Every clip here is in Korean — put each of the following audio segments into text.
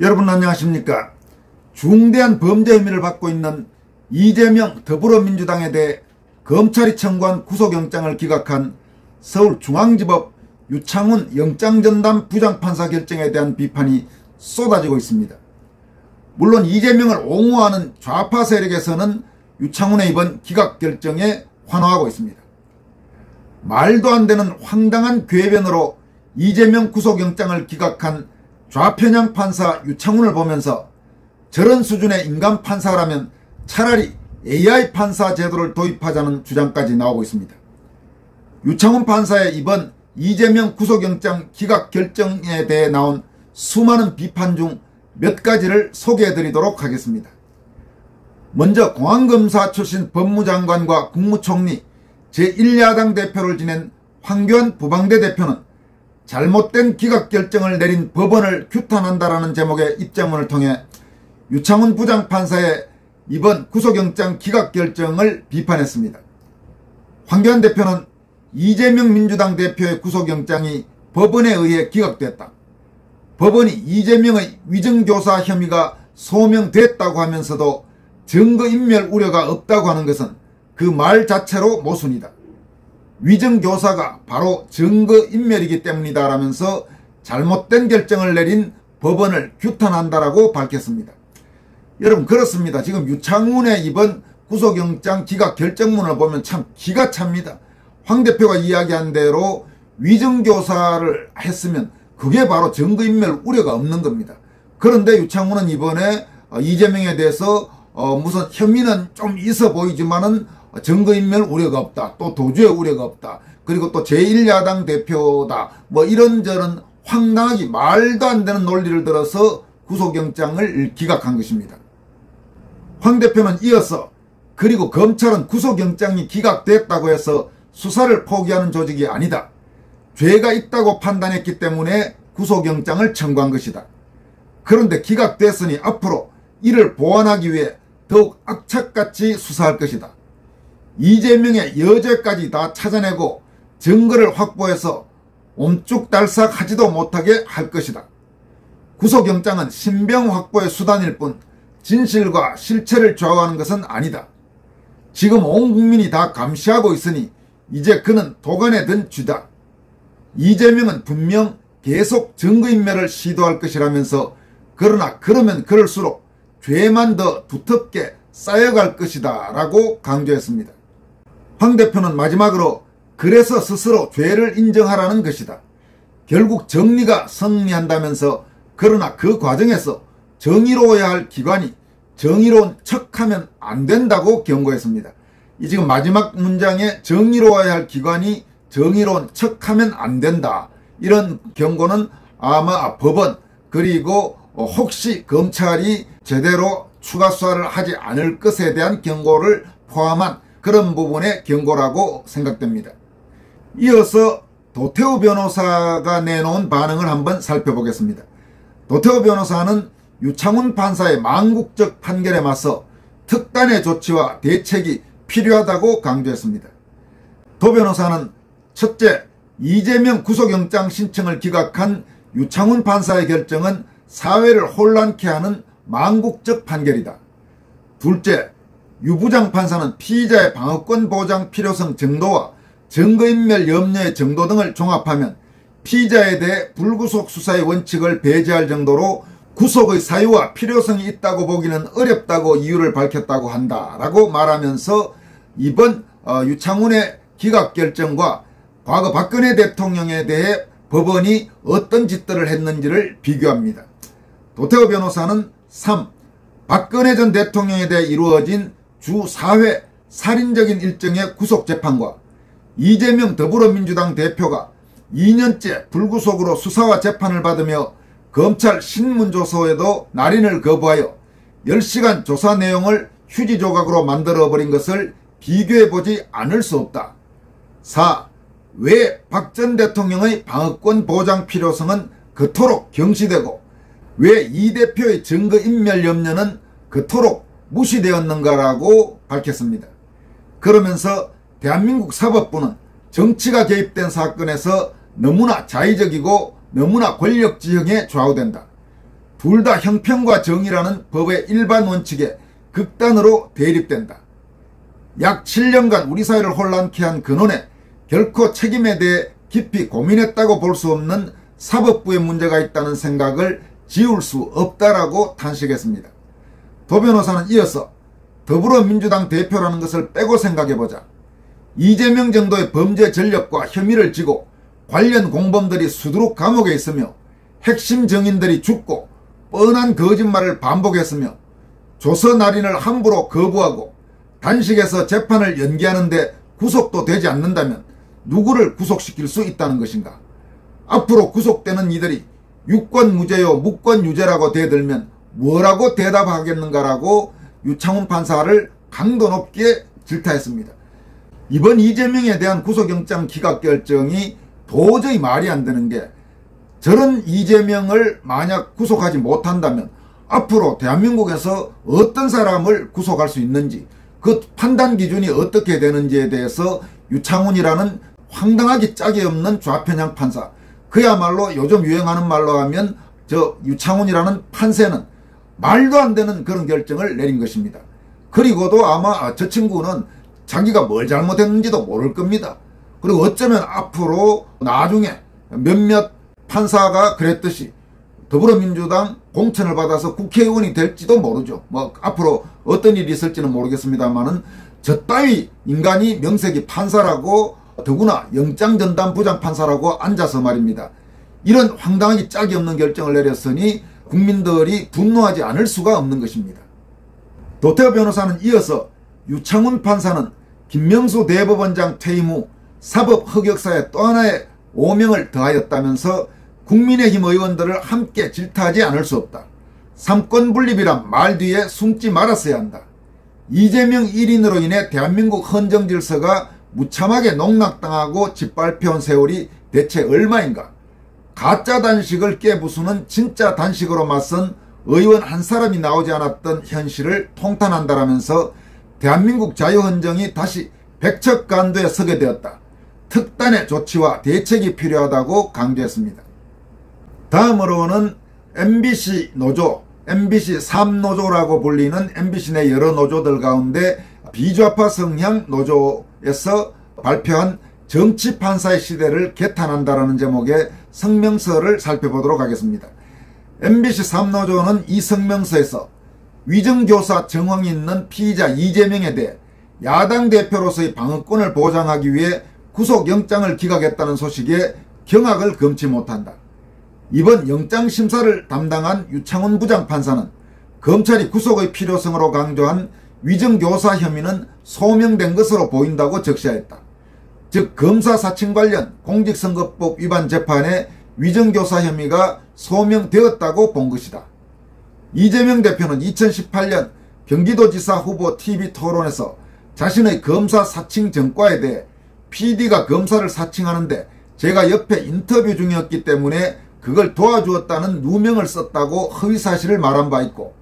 여러분 안녕하십니까 중대한 범죄 혐의를 받고 있는 이재명 더불어민주당에 대해 검찰이 청구한 구속영장을 기각한 서울중앙지법 유창훈 영장전담 부장판사 결정에 대한 비판이 쏟아지고 있습니다. 물론 이재명을 옹호하는 좌파 세력에서는 유창훈의 이번 기각 결정에 환호하고 있습니다. 말도 안 되는 황당한 궤변으로 이재명 구속영장을 기각한 좌편향 판사 유창훈을 보면서 저런 수준의 인간 판사라면 차라리 AI 판사 제도를 도입하자는 주장까지 나오고 있습니다. 유창훈 판사의 이번 이재명 구속영장 기각 결정에 대해 나온 수많은 비판 중 몇 가지를 소개해드리도록 하겠습니다. 먼저 공안검사 출신 법무장관과 국무총리 제1야당 대표를 지낸 황교안 부방대 대표는 잘못된 기각결정을 내린 법원을 규탄한다라는 제목의 입장문을 통해 유창훈 부장판사의 이번 구속영장 기각결정을 비판했습니다. 황교안 대표는 이재명 민주당 대표의 구속영장이 법원에 의해 기각됐다. 법원이 이재명의 위증교사 혐의가 소명됐다고 하면서도 증거인멸 우려가 없다고 하는 것은 그 말 자체로 모순이다. 위정교사가 바로 증거인멸이기 때문이다 라면서 잘못된 결정을 내린 법원을 규탄한다라고 밝혔습니다. 여러분 그렇습니다. 지금 유창훈의 이번 구속영장 기각 결정문을 보면 참 기가 찹니다. 황 대표가 이야기한 대로 위정교사를 했으면 그게 바로 증거인멸 우려가 없는 겁니다. 그런데 유창훈은 이번에 이재명에 대해서 어 무슨 혐의는 좀 있어 보이지만은 증거인멸 우려가 없다. 또 도주의 우려가 없다. 그리고 또 제1야당 대표다. 뭐 이런저런 황당하게 말도 안 되는 논리를 들어서 구속영장을 기각한 것입니다. 황 대표는 이어서 그리고 검찰은 구속영장이 기각됐다고 해서 수사를 포기하는 조직이 아니다. 죄가 있다고 판단했기 때문에 구속영장을 청구한 것이다. 그런데 기각됐으니 앞으로 이를 보완하기 위해 더욱 악착같이 수사할 것이다. 이재명의 여죄까지 다 찾아내고 증거를 확보해서 옴쭉달싹 하지도 못하게 할 것이다. 구속영장은 신병 확보의 수단일 뿐 진실과 실체를 좌우하는 것은 아니다. 지금 온 국민이 다 감시하고 있으니 이제 그는 도관에 든 쥐다. 이재명은 분명 계속 증거인멸을 시도할 것이라면서 그러나 그러면 그럴수록 죄만 더 두텁게 쌓여갈 것이다 라고 강조했습니다. 황 대표는 마지막으로 그래서 스스로 죄를 인정하라는 것이다. 결국 정리가 승리한다면서 그러나 그 과정에서 정의로워야 할 기관이 정의로운 척하면 안 된다고 경고했습니다. 이 지금 마지막 문장에 정의로워야 할 기관이 정의로운 척하면 안 된다. 이런 경고는 아마 법원 그리고 혹시 검찰이 제대로 추가 수사를 하지 않을 것에 대한 경고를 포함한 그런 부분의 경고라고 생각됩니다. 이어서 도태우 변호사가 내놓은 반응을 한번 살펴보겠습니다. 도태우 변호사는 유창훈 판사의 망국적 판결에 맞서 특단의 조치와 대책이 필요하다고 강조했습니다. 도 변호사는 첫째, 이재명 구속영장 신청을 기각한 유창훈 판사의 결정은 사회를 혼란케 하는 망국적 판결이다. 둘째, 유부장 판사는 피의자의 방어권 보장 필요성 정도와 증거인멸 염려의 정도 등을 종합하면 피의자에 대해 불구속 수사의 원칙을 배제할 정도로 구속의 사유와 필요성이 있다고 보기는 어렵다고 이유를 밝혔다고 한다라고 말하면서 이번 어, 유창훈의 기각 결정과 과거 박근혜 대통령에 대해 법원이 어떤 짓들을 했는지를 비교합니다. 도태호 변호사는 3. 박근혜 전 대통령에 대해 이루어진 주 4회 살인적인 일정의 구속재판과 이재명 더불어민주당 대표가 2년째 불구속으로 수사와 재판을 받으며 검찰 신문조서에도 날인을 거부하여 10시간 조사 내용을 휴지 조각으로 만들어버린 것을 비교해보지 않을 수 없다. 4. 왜 박 전 대통령의 방어권 보장 필요성은 그토록 경시되고 왜 이 대표의 증거인멸 염려는 그토록 무시되었는가라고 밝혔습니다. 그러면서 대한민국 사법부는 정치가 개입된 사건에서 너무나 자의적이고 너무나 권력지형에 좌우된다. 둘 다 형평과 정의라는 법의 일반 원칙에 극단으로 대립된다. 약 7년간 우리 사회를 혼란케 한 근원에 결코 책임에 대해 깊이 고민했다고 볼 수 없는 사법부의 문제가 있다는 생각을 지울 수 없다라고 탄식했습니다. 도 변호사는 이어서 더불어민주당 대표라는 것을 빼고 생각해보자. 이재명 정도의 범죄 전력과 혐의를 지고 관련 공범들이 수두룩 감옥에 있으며 핵심 정인들이 죽고 뻔한 거짓말을 반복했으며 조서 날인을 함부로 거부하고 단식에서 재판을 연기하는데 구속도 되지 않는다면 누구를 구속시킬 수 있다는 것인가? 앞으로 구속되는 이들이 유권 무죄요 무권 유죄라고 대들면 뭐라고 대답하겠는가라고 유창훈 판사를 강도 높게 질타했습니다. 이번 이재명에 대한 구속영장 기각 결정이 도저히 말이 안 되는 게 저런 이재명을 만약 구속하지 못한다면 앞으로 대한민국에서 어떤 사람을 구속할 수 있는지 그 판단 기준이 어떻게 되는지에 대해서 유창훈이라는 황당하기 짝이 없는 좌편향 판사 그야말로 요즘 유행하는 말로 하면 저 유창훈이라는 판세는 말도 안 되는 그런 결정을 내린 것입니다. 그리고도 아마 저 친구는 자기가 뭘 잘못했는지도 모를 겁니다. 그리고 어쩌면 앞으로 나중에 몇몇 판사가 그랬듯이 더불어민주당 공천을 받아서 국회의원이 될지도 모르죠. 뭐 앞으로 어떤 일이 있을지는 모르겠습니다만은 저 따위 인간이 명색이 판사라고 더구나 영장전담 부장판사라고 앉아서 말입니다. 이런 황당하기 짝이 없는 결정을 내렸으니 국민들이 분노하지 않을 수가 없는 것입니다. 도태호 변호사는 이어서 유창훈 판사는 김명수 대법원장 퇴임 후 사법 흑역사에 또 하나의 오명을 더하였다면서 국민의힘 의원들을 함께 질타하지 않을 수 없다. 삼권 분립이란 말 뒤에 숨지 말았어야 한다. 이재명 1인으로 인해 대한민국 헌정 질서가 무참하게 농락당하고 짓밟혀온 세월이 대체 얼마인가? 가짜 단식을 깨부수는 진짜 단식으로 맞선 의원 한 사람이 나오지 않았던 현실을 통탄한다라면서 대한민국 자유헌정이 다시 백척간도에 서게 되었다. 특단의 조치와 대책이 필요하다고 강조했습니다. 다음으로는 MBC 노조, MBC 3노조라고 불리는 MBC 내 여러 노조들 가운데 비좌파 성향 노조에서 발표한 정치 판사의 시대를 개탄한다라는 제목의 성명서를 살펴보도록 하겠습니다. MBC 3노조는 이 성명서에서 위정교사 정황이 있는 피의자 이재명에 대해 야당 대표로서의 방어권을 보장하기 위해 구속영장을 기각했다는 소식에 경악을 금치 못한다. 이번 영장심사를 담당한 유창훈 부장판사는 검찰이 구속의 필요성으로 강조한 위정교사 혐의는 소명된 것으로 보인다고 적시하였다. 즉 검사 사칭 관련 공직선거법 위반 재판에 위정교사 혐의가 소명되었다고 본 것이다. 이재명 대표는 2018년 경기도지사 후보 TV 토론에서 자신의 검사 사칭 전과에 대해 PD가 검사를 사칭하는데 제가 옆에 인터뷰 중이었기 때문에 그걸 도와주었다는 누명을 썼다고 허위 사실을 말한 바 있고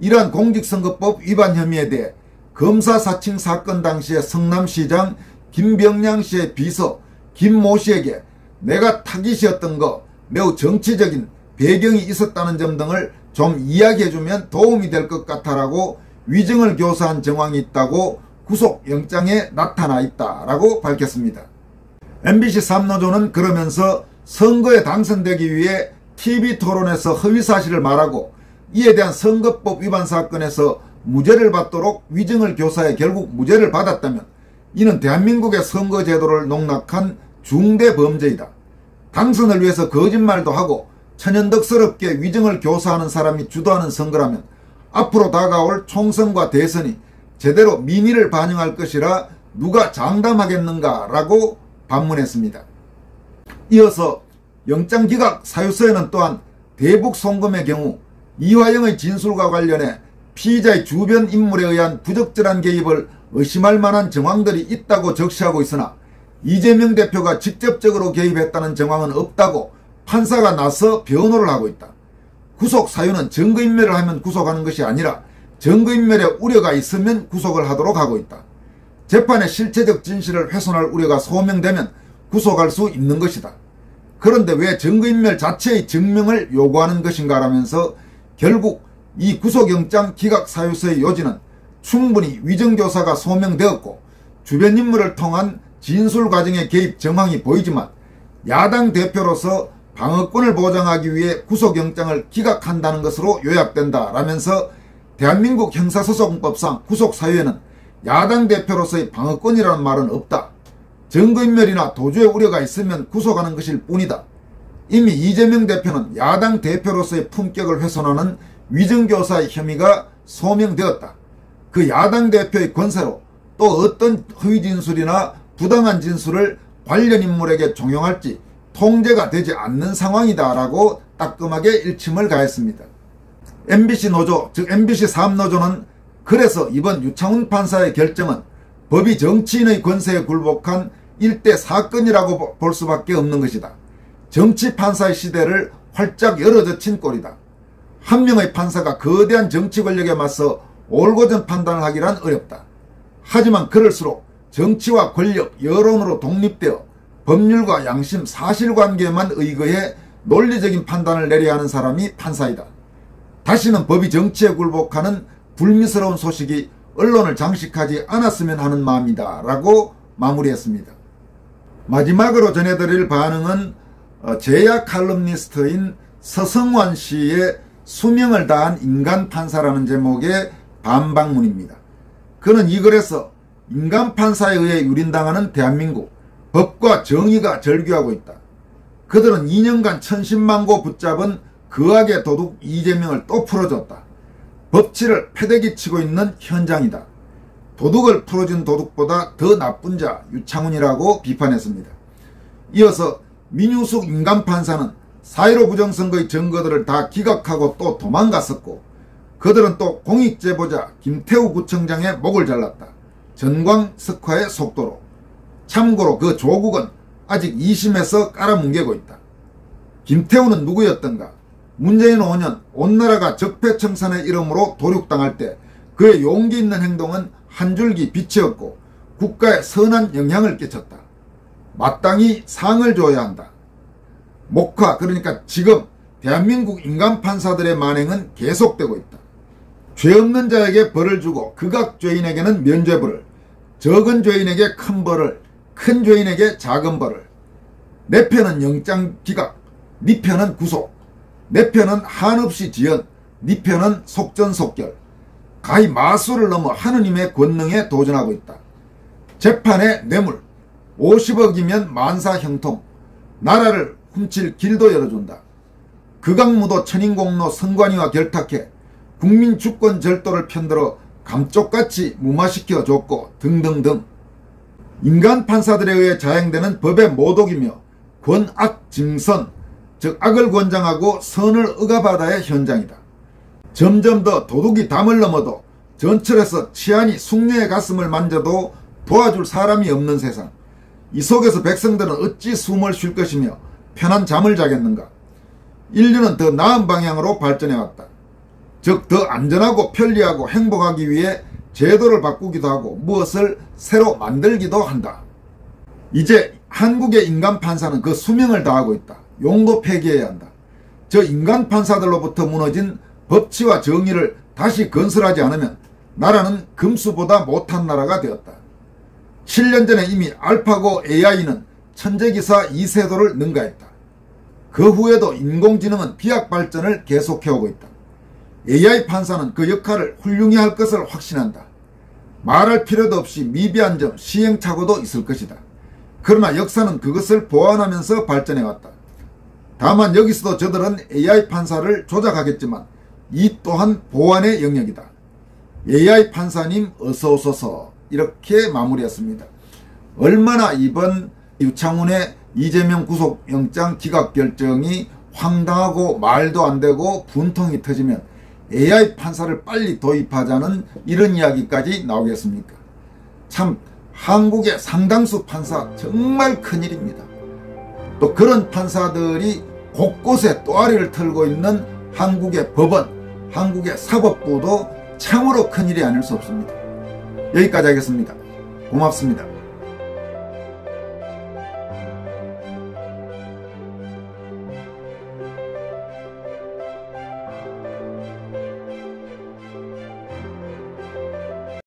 이러한 공직선거법 위반 혐의에 대해 검사 사칭 사건 당시에 성남시장 김병량 씨의 비서 김모 씨에게 내가 타깃이었던 거 매우 정치적인 배경이 있었다는 점 등을 좀 이야기해주면 도움이 될 것 같아라고 위증을 교사한 정황이 있다고 구속영장에 나타나 있다라고 밝혔습니다. MBC 3노조는 그러면서 선거에 당선되기 위해 TV토론에서 허위사실을 말하고 이에 대한 선거법 위반 사건에서 무죄를 받도록 위증을 교사해 결국 무죄를 받았다면 이는 대한민국의 선거제도를 농락한 중대 범죄이다. 당선을 위해서 거짓말도 하고 천연덕스럽게 위증을 교사하는 사람이 주도하는 선거라면 앞으로 다가올 총선과 대선이 제대로 민의를 반영할 것이라 누가 장담하겠는가라고 반문했습니다. 이어서 영장기각 사유서에는 또한 대북 송금의 경우 이화영의 진술과 관련해 피의자의 주변 인물에 의한 부적절한 개입을 의심할 만한 정황들이 있다고 적시하고 있으나 이재명 대표가 직접적으로 개입했다는 정황은 없다고 판사가 나서 변호를 하고 있다. 구속 사유는 증거인멸을 하면 구속하는 것이 아니라 증거인멸의 우려가 있으면 구속을 하도록 하고 있다. 재판의 실체적 진실을 훼손할 우려가 소명되면 구속할 수 있는 것이다. 그런데 왜 증거인멸 자체의 증명을 요구하는 것인가 라면서 결국 이 구속영장 기각 사유서의 요지는 충분히 위정교사가 소명되었고 주변 인물을 통한 진술 과정의 개입 정황이 보이지만 야당 대표로서 방어권을 보장하기 위해 구속영장을 기각한다는 것으로 요약된다라면서 대한민국 형사소송법상 구속사유에는 야당 대표로서의 방어권이라는 말은 없다. 증거인멸이나 도주의 우려가 있으면 구속하는 것일 뿐이다. 이미 이재명 대표는 야당 대표로서의 품격을 훼손하는 위정교사의 혐의가 소명되었다. 그 야당 대표의 권세로 또 어떤 허위 진술이나 부당한 진술을 관련 인물에게 종용할지 통제가 되지 않는 상황이다라고 따끔하게 일침을 가했습니다. MBC 노조, 즉 MBC 사업노조는 그래서 이번 유창훈 판사의 결정은 법이 정치인의 권세에 굴복한 일대 사건이라고 볼 수밖에 없는 것이다. 정치 판사의 시대를 활짝 열어젖힌 꼴이다. 한 명의 판사가 거대한 정치 권력에 맞서 올곧은 판단을 하기란 어렵다. 하지만 그럴수록 정치와 권력, 여론으로 독립되어 법률과 양심, 사실관계만 의거해 논리적인 판단을 내려야 하는 사람이 판사이다. 다시는 법이 정치에 굴복하는 불미스러운 소식이 언론을 장식하지 않았으면 하는 마음이다. 라고 마무리했습니다. 마지막으로 전해드릴 반응은 어, 제야 칼럼니스트인 서성환 씨의 수명을 다한 인간 판사라는 제목의 반박문입니다. 그는 이 글에서 인간 판사에 의해 유린당하는 대한민국 법과 정의가 절규하고 있다. 그들은 2년간 천신만고 붙잡은 그악의 도둑 이재명을 또 풀어줬다. 법치를 패대기 치고 있는 현장이다. 도둑을 풀어준 도둑보다 더 나쁜 자 유창훈이라고 비판했습니다. 이어서 민유숙 인간판사는 4.15 부정선거의 증거들을 다 기각하고 또 도망갔었고 그들은 또 공익제보자 김태우 구청장의 목을 잘랐다. 전광 석화의 속도로. 참고로 그 조국은 아직 2심에서 깔아뭉개고 있다. 김태우는 누구였던가? 문재인 5년 온 나라가 적폐청산의 이름으로 도륙당할 때 그의 용기 있는 행동은 한 줄기 빛이었고 국가에 선한 영향을 끼쳤다. 마땅히 상을 줘야 한다. 목화 그러니까 지금 대한민국 인간 판사들의 만행은 계속되고 있다. 죄 없는 자에게 벌을 주고 극악 죄인에게는 면죄부를 적은 죄인에게 큰 벌을 큰 죄인에게 작은 벌을 내 편은 영장 기각 네 편은 구속 내 편은 한없이 지연 네 편은 속전속결 가히 마술을 넘어 하느님의 권능에 도전하고 있다. 재판에 뇌물 50억이면 만사 형통 나라를 훔칠 길도 열어준다. 극악무도 천인공로 선관위와 결탁해 국민 주권 절도를 편들어 감쪽같이 무마시켜 줬고 등등등 인간 판사들에 의해 자행되는 법의 모독이며 권악 증선 즉 악을 권장하고 선을 억압하다의 현장이다. 점점 더 도둑이 담을 넘어도 전철에서 치안이 숙녀의 가슴을 만져도 도와줄 사람이 없는 세상 이 속에서 백성들은 어찌 숨을 쉴 것이며 편한 잠을 자겠는가 인류는 더 나은 방향으로 발전해왔다. 즉 더 안전하고 편리하고 행복하기 위해 제도를 바꾸기도 하고 무엇을 새로 만들기도 한다. 이제 한국의 인간 판사는 그 수명을 다하고 있다. 용도 폐기해야 한다. 저 인간 판사들로부터 무너진 법치와 정의를 다시 건설하지 않으면 나라는 금수보다 못한 나라가 되었다. 7년 전에 이미 알파고 AI는 천재기사 이세도를 능가했다. 그 후에도 인공지능은 비약 발전을 계속해오고 있다. AI 판사는 그 역할을 훌륭히 할 것을 확신한다. 말할 필요도 없이 미비한 점, 시행착오도 있을 것이다. 그러나 역사는 그것을 보완하면서 발전해왔다. 다만 여기서도 저들은 AI 판사를 조작하겠지만 이 또한 보완의 영역이다. AI 판사님 어서 오소서 이렇게 마무리했습니다. 얼마나 이번 유창훈의 이재명 구속영장 기각 결정이 황당하고 말도 안 되고 분통이 터지면 AI 판사를 빨리 도입하자는 이런 이야기까지 나오겠습니까? 참 한국의 상당수 판사 정말 큰일입니다. 또 그런 판사들이 곳곳에 또아리를 털고 있는 한국의 법원, 한국의 사법부도 참으로 큰일이 아닐 수 없습니다. 여기까지 하겠습니다. 고맙습니다.